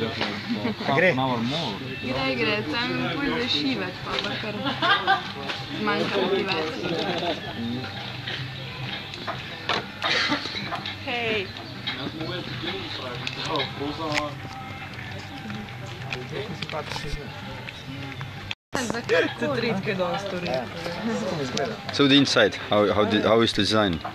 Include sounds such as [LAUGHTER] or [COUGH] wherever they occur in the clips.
Gre, gre, tam pojdi šivet, pa pa kar manjka motivacije. Hej, za karkoli. Redke dol stori. Kako? So the inside, how, how, the, how is the design? Uh,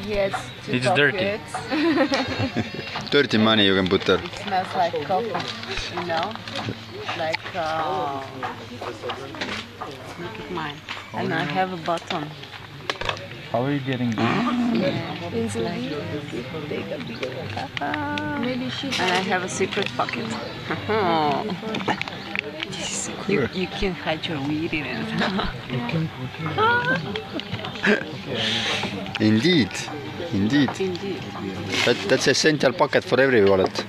he has two It's dirty. [LAUGHS] pockets. Dirty money you can put there. It smells like coffee, you know? Like, uh, look at mine. And I have a button. How are you getting this? It's like, take a big Maybe she And I have a secret pocket. [LAUGHS] you, you can hide your weed in it. [LAUGHS] Indeed, indeed. Indeed. That, that's essential pocket for every wallet.